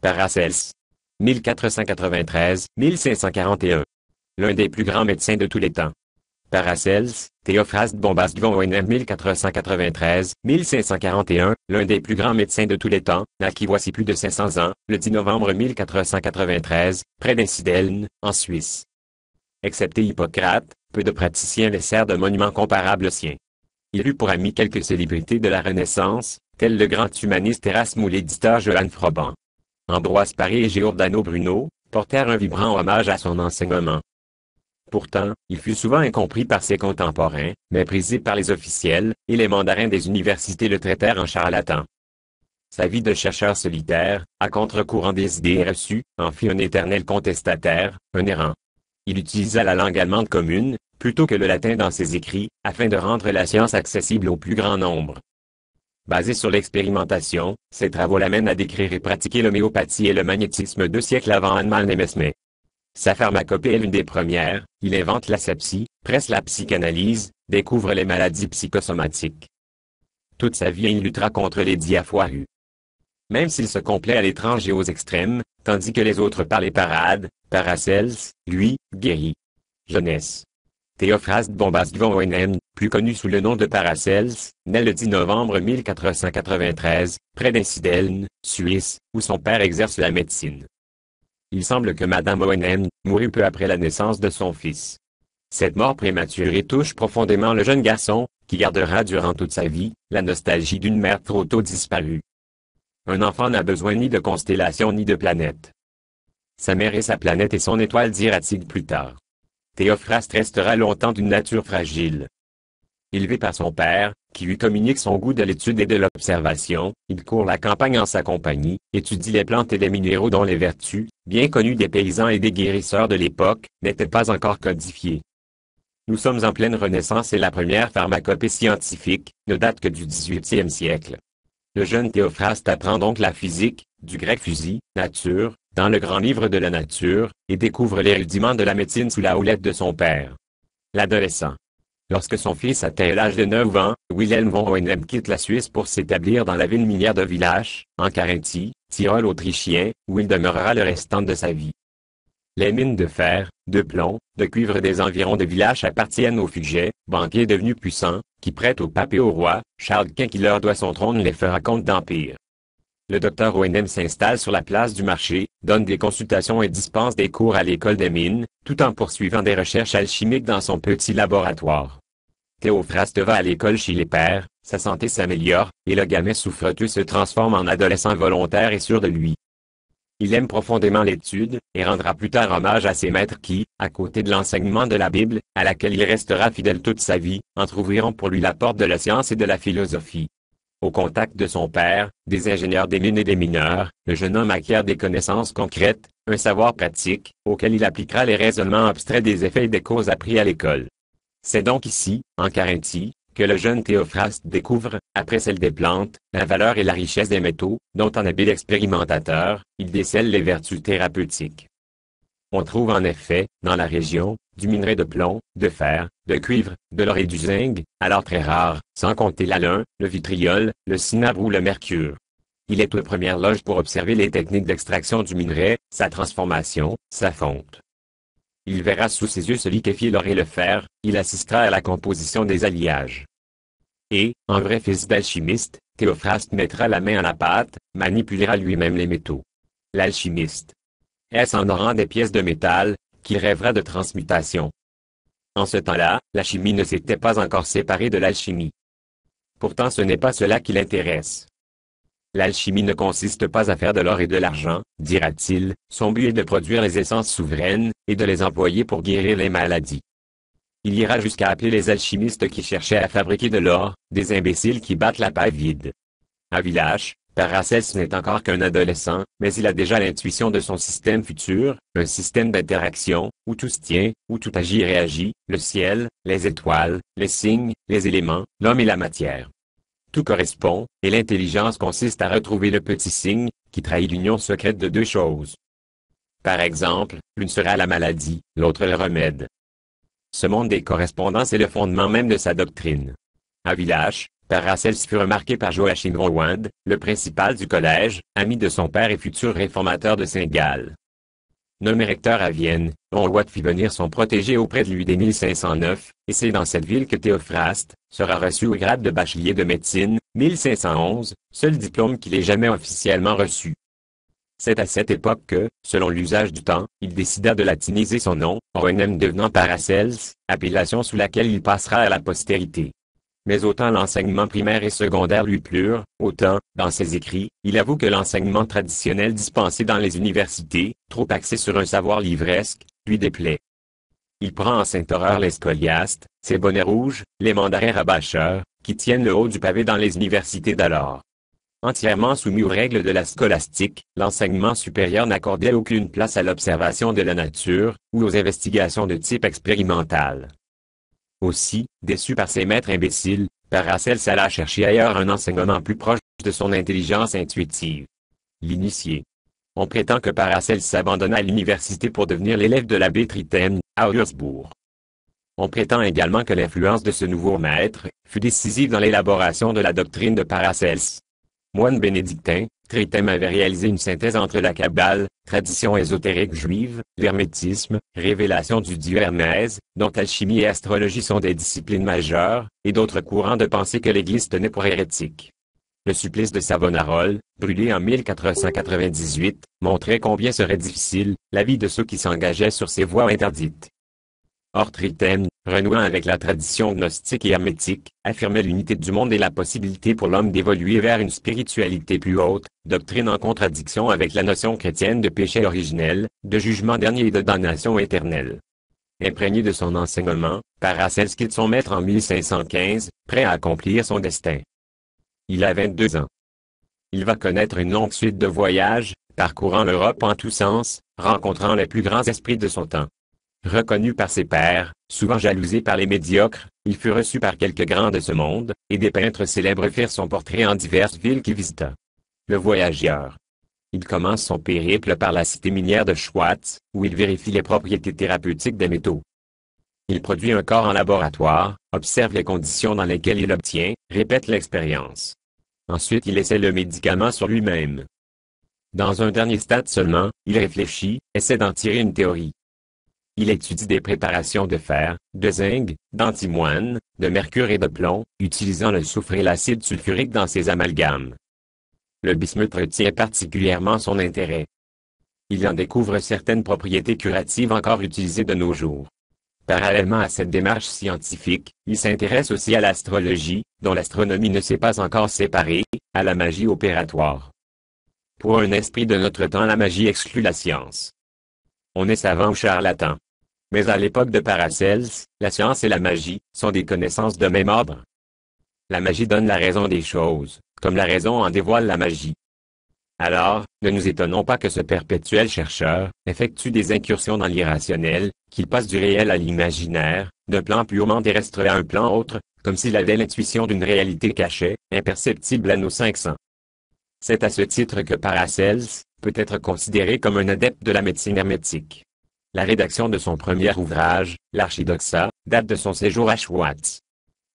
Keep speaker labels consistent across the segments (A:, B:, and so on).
A: Paracels. 1493-1541. L'un des plus grands médecins de tous les temps. Paracels, Théophraste Bombast-Von 1493-1541, l'un des plus grands médecins de tous les temps, naquit voici plus de 500 ans, le 10 novembre 1493, près d'Insidelne, en Suisse. Excepté Hippocrate, peu de praticiens laissèrent de monuments comparables au sien. Il eut pour ami quelques célébrités de la Renaissance, tels le grand humaniste Erasme ou l'éditeur Johann Froban. Ambroise Paré et Giordano Bruno, portèrent un vibrant hommage à son enseignement. Pourtant, il fut souvent incompris par ses contemporains, méprisé par les officiels, et les mandarins des universités le traitèrent en charlatan. Sa vie de chercheur solitaire, à contre-courant des idées reçues, en fit un éternel contestataire, un errant. Il utilisa la langue allemande commune, plutôt que le latin dans ses écrits, afin de rendre la science accessible au plus grand nombre. Basé sur l'expérimentation, ses travaux l'amènent à décrire et pratiquer l'homéopathie et le magnétisme deux siècles avant Anne Mesmer. Sa pharmacopée est l'une des premières, il invente l'asepsie, presse la psychanalyse, découvre les maladies psychosomatiques. Toute sa vie il luttera contre les diaphoirus. Même s'il se complaît à l'étrange et aux extrêmes, tandis que les autres par les parades, Paracels, lui, guérit. Jeunesse. Théophraste Bombast von plus connu sous le nom de Paracels, naît le 10 novembre 1493, près d'Insidelne, Suisse, où son père exerce la médecine. Il semble que Madame Oenem mourut peu après la naissance de son fils. Cette mort prématurée touche profondément le jeune garçon, qui gardera durant toute sa vie, la nostalgie d'une mère trop tôt disparue. Un enfant n'a besoin ni de constellation ni de planète. Sa mère est sa planète et son étoile dira-t-il plus tard. Théophraste restera longtemps d'une nature fragile. Élevé par son père, qui lui communique son goût de l'étude et de l'observation, il court la campagne en sa compagnie, étudie les plantes et les minéraux dont les vertus, bien connues des paysans et des guérisseurs de l'époque, n'étaient pas encore codifiées. Nous sommes en pleine Renaissance et la première pharmacopée scientifique ne date que du XVIIIe siècle. Le jeune Théophraste apprend donc la physique, du grec fusil, nature, dans le grand livre de la nature, et découvre les rudiments de la médecine sous la houlette de son père. L'adolescent. Lorsque son fils atteint l'âge de 9 ans, Wilhelm von Hohenem quitte la Suisse pour s'établir dans la ville minière de Villach, en Carinthie, Tyrol autrichien, où il demeurera le restant de sa vie. Les mines de fer, de plomb, de cuivre des environs de Villach appartiennent aux Fuget, banquier devenu puissant, qui prête au pape et au roi, Charles Quint qui leur doit son trône les fera compte d'empire. Le docteur Oenem s'installe sur la place du marché, donne des consultations et dispense des cours à l'école des mines, tout en poursuivant des recherches alchimiques dans son petit laboratoire. Théophraste va à l'école chez les pères, sa santé s'améliore, et le gamin souffreteux se transforme en adolescent volontaire et sûr de lui. Il aime profondément l'étude, et rendra plus tard hommage à ses maîtres qui, à côté de l'enseignement de la Bible, à laquelle il restera fidèle toute sa vie, entr'ouvriront pour lui la porte de la science et de la philosophie. Au contact de son père, des ingénieurs des mines et des mineurs, le jeune homme acquiert des connaissances concrètes, un savoir pratique, auquel il appliquera les raisonnements abstraits des effets et des causes appris à l'école. C'est donc ici, en Carinthie, que le jeune Théophraste découvre, après celle des plantes, la valeur et la richesse des métaux, dont en habile expérimentateur, il décèle les vertus thérapeutiques. On trouve en effet, dans la région, du minerai de plomb, de fer, de cuivre, de l'or et du zinc, alors très rare, sans compter l'alun, le vitriol, le cinabre ou le mercure. Il est aux premières loges pour observer les techniques d'extraction du minerai, sa transformation, sa fonte. Il verra sous ses yeux ce liquéfier l'or et le fer, il assistera à la composition des alliages. Et, en vrai fils d'alchimiste, Théophraste mettra la main à la pâte, manipulera lui-même les métaux. L'alchimiste. Est-ce en orant des pièces de métal, qu'il rêvera de transmutation? En ce temps-là, la chimie ne s'était pas encore séparée de l'alchimie. Pourtant ce n'est pas cela qui l'intéresse. L'alchimie ne consiste pas à faire de l'or et de l'argent, dira-t-il, son but est de produire les essences souveraines, et de les employer pour guérir les maladies. Il ira jusqu'à appeler les alchimistes qui cherchaient à fabriquer de l'or, des imbéciles qui battent la paille vide. À Village, Paracels n'est encore qu'un adolescent, mais il a déjà l'intuition de son système futur, un système d'interaction, où tout se tient, où tout agit et réagit, le ciel, les étoiles, les signes, les éléments, l'homme et la matière. Tout correspond, et l'intelligence consiste à retrouver le petit signe, qui trahit l'union secrète de deux choses. Par exemple, l'une sera la maladie, l'autre le remède. Ce monde des correspondances est le fondement même de sa doctrine. À Village, Paracels fut remarqué par Joachim Rowand, le principal du collège, ami de son père et futur réformateur de Saint-Gall. Nommé recteur à Vienne, Rowand fit venir son protégé auprès de lui dès 1509, et c'est dans cette ville que Théophraste sera reçu au grade de bachelier de médecine, 1511, seul diplôme qu'il ait jamais officiellement reçu. C'est à cette époque que, selon l'usage du temps, il décida de latiniser son nom, Renem devenant Paracels, appellation sous laquelle il passera à la postérité. Mais autant l'enseignement primaire et secondaire lui plurent, autant, dans ses écrits, il avoue que l'enseignement traditionnel dispensé dans les universités, trop axé sur un savoir livresque, lui déplaît. Il prend en sainte horreur les scoliastes, ses bonnets rouges, les mandarins rabâcheurs, qui tiennent le haut du pavé dans les universités d'alors. Entièrement soumis aux règles de la scolastique, l'enseignement supérieur n'accordait aucune place à l'observation de la nature, ou aux investigations de type expérimental. Aussi, déçu par ses maîtres imbéciles, Paracels alla chercher ailleurs un enseignement plus proche de son intelligence intuitive. L'initié. On prétend que Paracels s'abandonna à l'université pour devenir l'élève de l'abbé Tritaine, à Wurzbourg. On prétend également que l'influence de ce nouveau maître fut décisive dans l'élaboration de la doctrine de Paracels. Moine bénédictin, Tritem avait réalisé une synthèse entre la Kabbale, tradition ésotérique juive, l'hermétisme, révélation du dieu Hermès, dont alchimie et astrologie sont des disciplines majeures, et d'autres courants de pensée que l'Église tenait pour hérétiques. Le supplice de Savonarole, brûlé en 1498, montrait combien serait difficile la vie de ceux qui s'engageaient sur ces voies interdites. Or Tritem, renouant avec la tradition gnostique et hermétique, affirmait l'unité du monde et la possibilité pour l'homme d'évoluer vers une spiritualité plus haute, doctrine en contradiction avec la notion chrétienne de péché originel, de jugement dernier et de damnation éternelle. Imprégné de son enseignement, Paracels quitte son maître en 1515, prêt à accomplir son destin. Il a 22 ans. Il va connaître une longue suite de voyages, parcourant l'Europe en tous sens, rencontrant les plus grands esprits de son temps. Reconnu par ses pairs, souvent jalousé par les médiocres, il fut reçu par quelques grands de ce monde, et des peintres célèbres firent son portrait en diverses villes qu'il visita. Le voyageur. Il commence son périple par la cité minière de Schwartz, où il vérifie les propriétés thérapeutiques des métaux. Il produit un corps en laboratoire, observe les conditions dans lesquelles il obtient, répète l'expérience. Ensuite il essaie le médicament sur lui-même. Dans un dernier stade seulement, il réfléchit, essaie d'en tirer une théorie. Il étudie des préparations de fer, de zinc, d'antimoine, de mercure et de plomb, utilisant le soufre et l'acide sulfurique dans ses amalgames. Le bismuth retient particulièrement son intérêt. Il en découvre certaines propriétés curatives encore utilisées de nos jours. Parallèlement à cette démarche scientifique, il s'intéresse aussi à l'astrologie, dont l'astronomie ne s'est pas encore séparée, à la magie opératoire. Pour un esprit de notre temps la magie exclut la science. On est savant ou charlatan. Mais à l'époque de Paracels, la science et la magie sont des connaissances de même ordre. La magie donne la raison des choses, comme la raison en dévoile la magie. Alors, ne nous étonnons pas que ce perpétuel chercheur effectue des incursions dans l'irrationnel, qu'il passe du réel à l'imaginaire, d'un plan purement terrestre à un plan autre, comme s'il avait l'intuition d'une réalité cachée, imperceptible à nos cinq sens. C'est à ce titre que Paracels peut être considéré comme un adepte de la médecine hermétique. La rédaction de son premier ouvrage, l'Archidoxa, date de son séjour à Schwartz.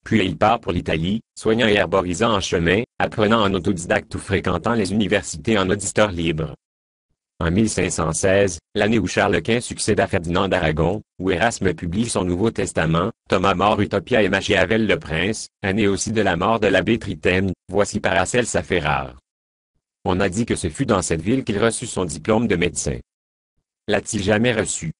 A: Puis il part pour l'Italie, soignant et herborisant en chemin, apprenant en autodidacte ou fréquentant les universités en auditeur libre. En 1516, l'année où Charles Quint succède à Ferdinand d'Aragon, où Erasme publie son Nouveau Testament, Thomas mort Utopia et Machiavel le Prince, année aussi de la mort de l'abbé Tritaine, voici Paracels sa fait rare. On a dit que ce fut dans cette ville qu'il reçut son diplôme de médecin. L'a-t-il jamais reçu?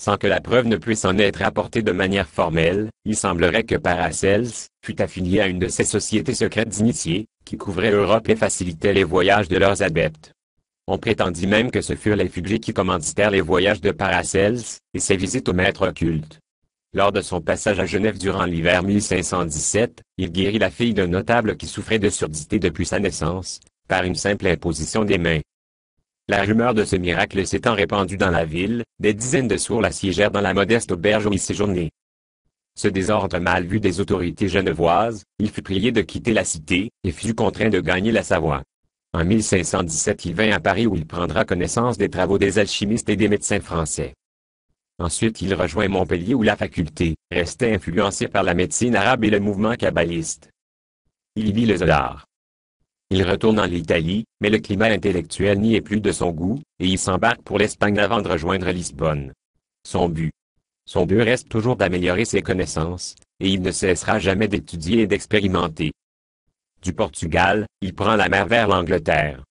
A: Sans que la preuve ne puisse en être apportée de manière formelle, il semblerait que Paracels fût affilié à une de ces sociétés secrètes d'initiés, qui couvraient l'Europe et facilitaient les voyages de leurs adeptes. On prétendit même que ce furent les Fuglés qui commanditèrent les voyages de Paracels, et ses visites aux maîtres occultes. Lors de son passage à Genève durant l'hiver 1517, il guérit la fille d'un notable qui souffrait de surdité depuis sa naissance, par une simple imposition des mains. La rumeur de ce miracle s'étant répandue dans la ville, des dizaines de sourds l'assiégèrent dans la modeste auberge où il séjournait. Ce désordre mal vu des autorités genevoises, il fut prié de quitter la cité, et fut contraint de gagner la Savoie. En 1517 il vint à Paris où il prendra connaissance des travaux des alchimistes et des médecins français. Ensuite il rejoint Montpellier où la faculté restait influencée par la médecine arabe et le mouvement kabbaliste. il vit le Zodar. Il retourne en Italie, mais le climat intellectuel n'y est plus de son goût, et il s'embarque pour l'Espagne avant de rejoindre Lisbonne. Son but. Son but reste toujours d'améliorer ses connaissances, et il ne cessera jamais d'étudier et d'expérimenter. Du Portugal, il prend la mer vers l'Angleterre.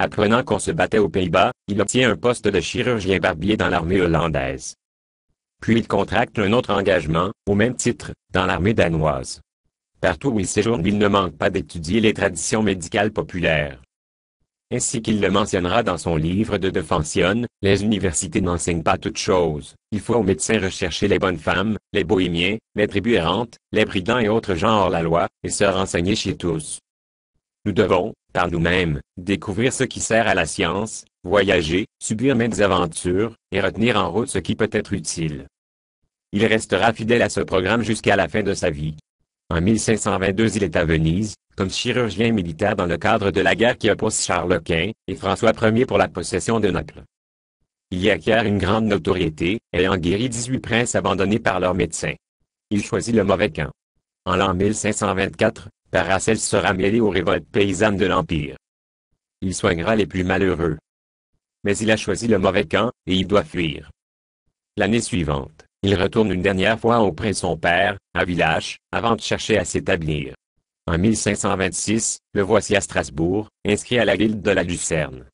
A: Apprenant qu'on se battait aux Pays-Bas, il obtient un poste de chirurgien barbier dans l'armée hollandaise. Puis il contracte un autre engagement, au même titre, dans l'armée danoise. Partout où il séjourne, il ne manque pas d'étudier les traditions médicales populaires. Ainsi qu'il le mentionnera dans son livre de Defension, les universités n'enseignent pas toutes choses. Il faut aux médecins rechercher les bonnes femmes, les bohémiens, les tribus errantes, les brigands et autres genres la loi, et se renseigner chez tous. Nous devons, par nous-mêmes, découvrir ce qui sert à la science, voyager, subir maintes aventures, et retenir en route ce qui peut être utile. Il restera fidèle à ce programme jusqu'à la fin de sa vie. En 1522 il est à Venise, comme chirurgien militaire dans le cadre de la guerre qui oppose Charles Quint et François Ier pour la possession de Naples. Il y acquiert une grande notoriété, ayant guéri 18 princes abandonnés par leurs médecins. Il choisit le mauvais camp. En l'an 1524, Paracelse sera mêlé aux révoltes paysannes de l'Empire. Il soignera les plus malheureux. Mais il a choisi le mauvais camp, et il doit fuir. L'année suivante, il retourne une dernière fois auprès de son père, à Villach, avant de chercher à s'établir. En 1526, le voici à Strasbourg, inscrit à la guilde de la Lucerne.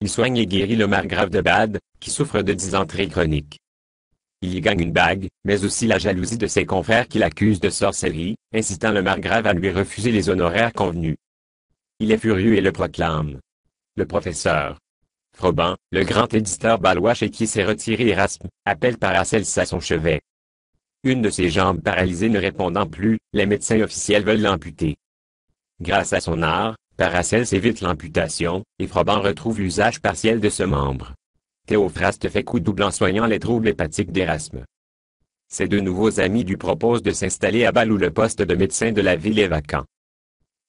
A: Il soigne et guérit le margrave de Bade, qui souffre de dysenterie chronique. Il y gagne une bague, mais aussi la jalousie de ses confrères qui l'accusent de sorcellerie, incitant le margrave à lui refuser les honoraires convenus. Il est furieux et le proclame. Le professeur. Froban, le grand éditeur balois chez qui s'est retiré Erasme, appelle Paracels à son chevet. Une de ses jambes paralysées ne répondant plus, les médecins officiels veulent l'amputer. Grâce à son art, Paracels évite l'amputation, et Froban retrouve l'usage partiel de ce membre. Théophraste fait coup double en soignant les troubles hépatiques d'Erasme. Ses deux nouveaux amis lui proposent de s'installer à Bâle où le poste de médecin de la ville est vacant.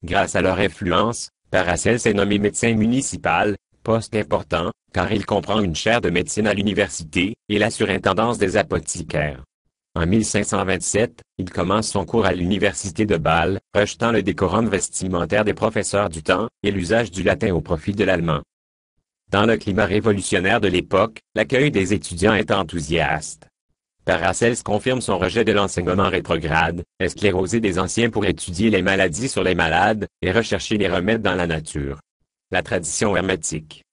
A: Grâce à leur influence, Paracels est nommé médecin municipal, poste important, car il comprend une chaire de médecine à l'université, et la surintendance des apothicaires. En 1527, il commence son cours à l'université de Bâle, rejetant le décorum vestimentaire des professeurs du temps, et l'usage du latin au profit de l'allemand. Dans le climat révolutionnaire de l'époque, l'accueil des étudiants est enthousiaste. Paracels confirme son rejet de l'enseignement rétrograde, esclérosé des anciens pour étudier les maladies sur les malades, et rechercher les remèdes dans la nature. La tradition hermétique.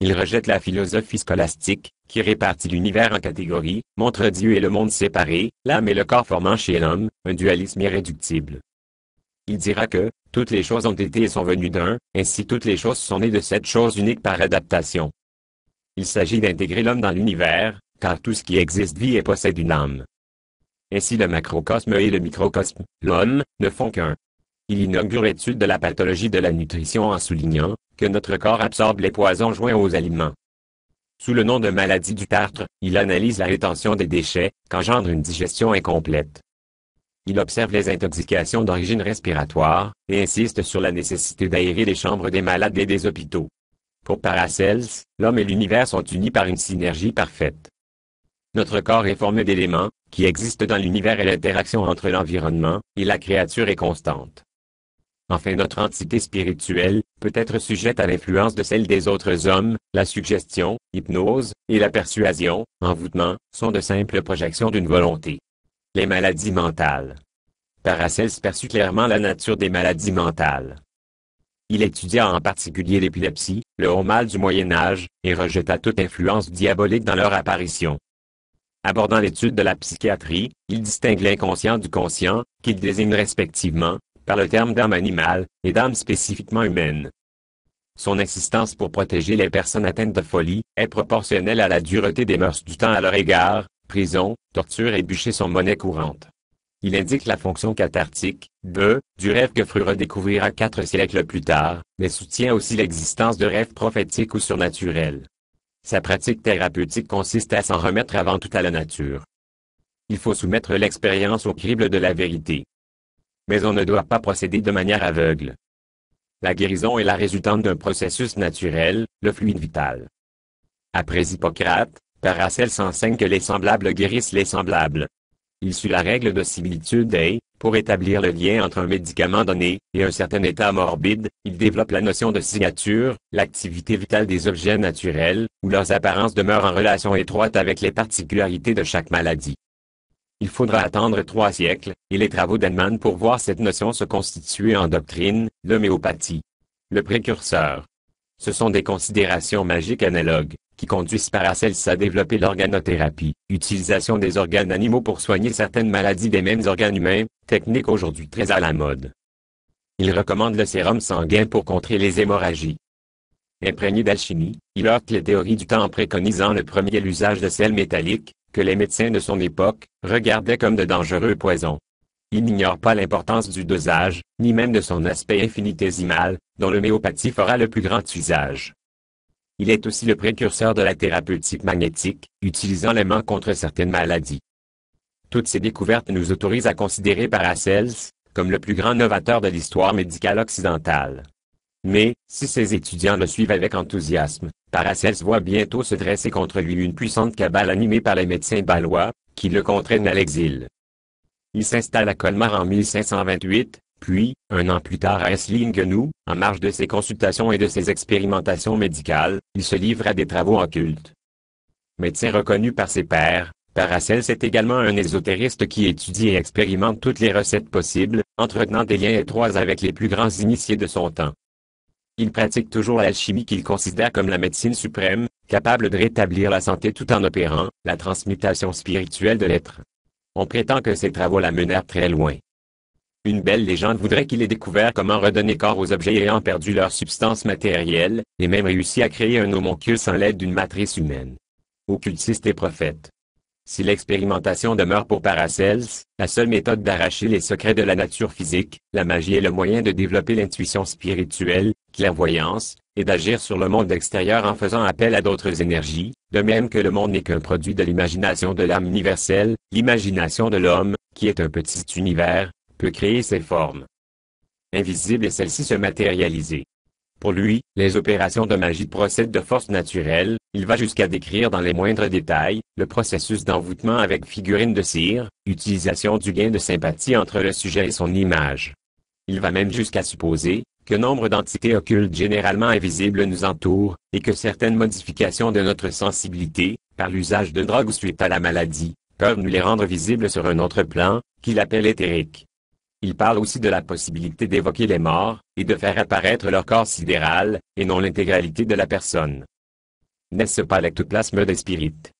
A: Il rejette la philosophie scolastique, qui répartit l'univers en catégories, montre Dieu et le monde séparés, l'âme et le corps formant chez l'homme, un dualisme irréductible. Il dira que, toutes les choses ont été et sont venues d'un, ainsi toutes les choses sont nées de cette chose unique par adaptation. Il s'agit d'intégrer l'homme dans l'univers, car tout ce qui existe vit et possède une âme. Ainsi le macrocosme et le microcosme, l'homme, ne font qu'un. Il inaugure l'étude de la pathologie de la nutrition en soulignant que notre corps absorbe les poisons joints aux aliments. Sous le nom de maladie du tartre, il analyse la rétention des déchets, qu'engendre une digestion incomplète. Il observe les intoxications d'origine respiratoire, et insiste sur la nécessité d'aérer les chambres des malades et des hôpitaux. Pour Paracels, l'homme et l'univers sont unis par une synergie parfaite. Notre corps est formé d'éléments, qui existent dans l'univers et l'interaction entre l'environnement, et la créature est constante. Enfin notre entité spirituelle, peut être sujette à l'influence de celle des autres hommes, la suggestion, hypnose, et la persuasion, envoûtement, sont de simples projections d'une volonté. Les maladies mentales. Paracels perçut clairement la nature des maladies mentales. Il étudia en particulier l'épilepsie, le haut mal du Moyen Âge, et rejeta toute influence diabolique dans leur apparition. Abordant l'étude de la psychiatrie, il distingue l'inconscient du conscient, qu'il désigne respectivement, par le terme d'âme animale, et d'âme spécifiquement humaine. Son insistance pour protéger les personnes atteintes de folie, est proportionnelle à la dureté des mœurs du temps à leur égard, prison, torture et bûcher sont monnaie courante. Il indique la fonction cathartique, de, du rêve que Freud redécouvrira quatre siècles plus tard, mais soutient aussi l'existence de rêves prophétiques ou surnaturels. Sa pratique thérapeutique consiste à s'en remettre avant tout à la nature. Il faut soumettre l'expérience au crible de la vérité. Mais on ne doit pas procéder de manière aveugle. La guérison est la résultante d'un processus naturel, le fluide vital. Après Hippocrate, Paracels enseigne que les semblables guérissent les semblables. Il suit la règle de similitude et, Pour établir le lien entre un médicament donné et un certain état morbide, il développe la notion de signature, l'activité vitale des objets naturels, où leurs apparences demeurent en relation étroite avec les particularités de chaque maladie. Il faudra attendre trois siècles, et les travaux d'Hellman pour voir cette notion se constituer en doctrine, l'homéopathie. Le précurseur. Ce sont des considérations magiques analogues, qui conduisent Paracels à développer l'organothérapie, utilisation des organes animaux pour soigner certaines maladies des mêmes organes humains, technique aujourd'hui très à la mode. Il recommande le sérum sanguin pour contrer les hémorragies. Imprégné d'alchimie, il heurte les théories du temps en préconisant le premier l'usage de sel métallique, les médecins de son époque regardaient comme de dangereux poisons. Il n'ignore pas l'importance du dosage, ni même de son aspect infinitésimal, dont l'homéopathie fera le plus grand usage. Il est aussi le précurseur de la thérapeutique magnétique, utilisant l'aimant contre certaines maladies. Toutes ces découvertes nous autorisent à considérer Paracels comme le plus grand novateur de l'histoire médicale occidentale. Mais, si ses étudiants le suivent avec enthousiasme, Paracels voit bientôt se dresser contre lui une puissante cabale animée par les médecins balois, qui le contraignent à l'exil. Il s'installe à Colmar en 1528, puis, un an plus tard à Esslingen, en marge de ses consultations et de ses expérimentations médicales, il se livre à des travaux occultes. Médecin reconnu par ses pairs, Paracels est également un ésotériste qui étudie et expérimente toutes les recettes possibles, entretenant des liens étroits avec les plus grands initiés de son temps. Il pratique toujours l'alchimie qu'il considère comme la médecine suprême, capable de rétablir la santé tout en opérant la transmutation spirituelle de l'être. On prétend que ses travaux la menèrent très loin. Une belle légende voudrait qu'il ait découvert comment redonner corps aux objets ayant perdu leur substance matérielle, et même réussi à créer un homoncule sans l'aide d'une matrice humaine. Occultiste et prophète. Si l'expérimentation demeure pour Paracels, la seule méthode d'arracher les secrets de la nature physique, la magie est le moyen de développer l'intuition spirituelle, clairvoyance, et d'agir sur le monde extérieur en faisant appel à d'autres énergies, de même que le monde n'est qu'un produit de l'imagination de l'âme universelle, l'imagination de l'homme, qui est un petit univers, peut créer ses formes invisibles et celles-ci se matérialiser. Pour lui, les opérations de magie procèdent de forces naturelles, il va jusqu'à décrire dans les moindres détails, le processus d'envoûtement avec figurines de cire, utilisation du gain de sympathie entre le sujet et son image. Il va même jusqu'à supposer, que nombre d'entités occultes généralement invisibles nous entourent, et que certaines modifications de notre sensibilité, par l'usage de drogues suite à la maladie, peuvent nous les rendre visibles sur un autre plan, qu'il appelle éthérique. Il parle aussi de la possibilité d'évoquer les morts, et de faire apparaître leur corps sidéral, et non l'intégralité de la personne. N'est-ce pas l'ectoplasme des spirites?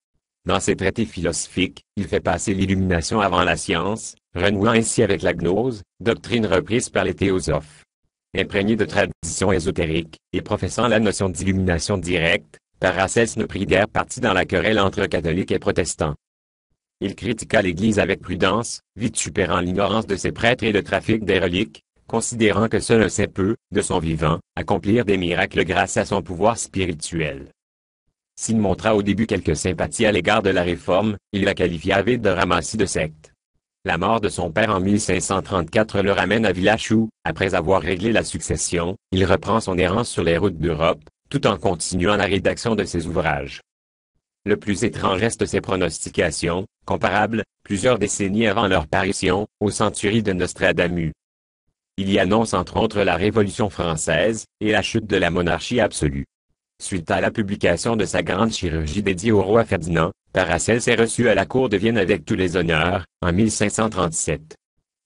A: Dans ses traités philosophiques, il fait passer l'illumination avant la science, renouant ainsi avec la gnose, doctrine reprise par les théosophes. Imprégné de traditions ésotériques, et professant la notion d'illumination directe, Paracels ne prit guère parti dans la querelle entre catholiques et protestants. Il critiqua l'Église avec prudence, vitupérant l'ignorance de ses prêtres et le trafic des reliques, considérant que seul un saint peut, de son vivant, accomplir des miracles grâce à son pouvoir spirituel. S'il montra au début quelques sympathies à l'égard de la réforme, il la qualifia vite de ramassis de secte. La mort de son père en 1534 le ramène à Villach où, après avoir réglé la succession, il reprend son errance sur les routes d'Europe, tout en continuant la rédaction de ses ouvrages. Le plus étrange reste ses pronostications, comparables, plusieurs décennies avant leur parution, aux centuries de Nostradamus. Il y annonce entre autres la Révolution française, et la chute de la monarchie absolue. Suite à la publication de sa grande chirurgie dédiée au roi Ferdinand, Paracels est reçu à la cour de Vienne avec tous les honneurs, en 1537.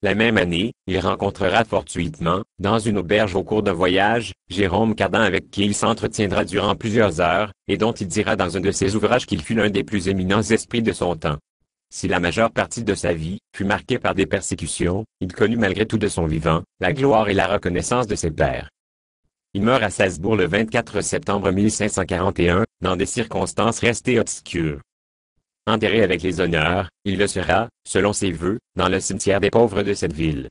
A: La même année, il rencontrera fortuitement, dans une auberge au cours d'un voyage, Jérôme Cardin avec qui il s'entretiendra durant plusieurs heures, et dont il dira dans un de ses ouvrages qu'il fut l'un des plus éminents esprits de son temps. Si la majeure partie de sa vie fut marquée par des persécutions, il connut malgré tout de son vivant, la gloire et la reconnaissance de ses pairs. Il meurt à Salzbourg le 24 septembre 1541, dans des circonstances restées obscures. Enterré avec les honneurs, il le sera, selon ses vœux, dans le cimetière des pauvres de cette ville.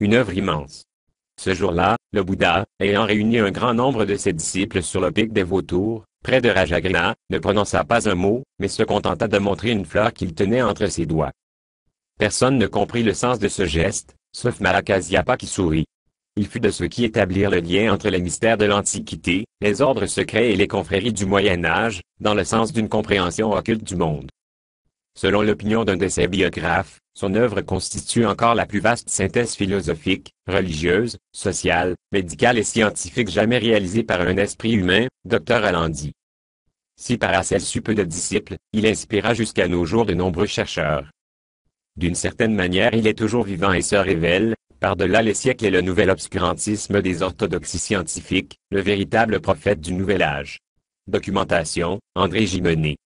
A: Une œuvre immense. Ce jour-là, le Bouddha, ayant réuni un grand nombre de ses disciples sur le pic des vautours, près de Rajagrina, ne prononça pas un mot, mais se contenta de montrer une fleur qu'il tenait entre ses doigts. Personne ne comprit le sens de ce geste, sauf Marakasyapa qui sourit. Il fut de ceux qui établirent le lien entre les mystères de l'Antiquité, les ordres secrets et les confréries du Moyen Âge, dans le sens d'une compréhension occulte du monde. Selon l'opinion d'un de ses biographes, son œuvre constitue encore la plus vaste synthèse philosophique, religieuse, sociale, médicale et scientifique jamais réalisée par un esprit humain, Dr Alandi. Si Paracelse eut peu de disciples, il inspira jusqu'à nos jours de nombreux chercheurs. D'une certaine manière il est toujours vivant et se révèle, par-delà les siècles et le nouvel obscurantisme des orthodoxies scientifiques, le véritable prophète du nouvel âge. Documentation, André Gimonet.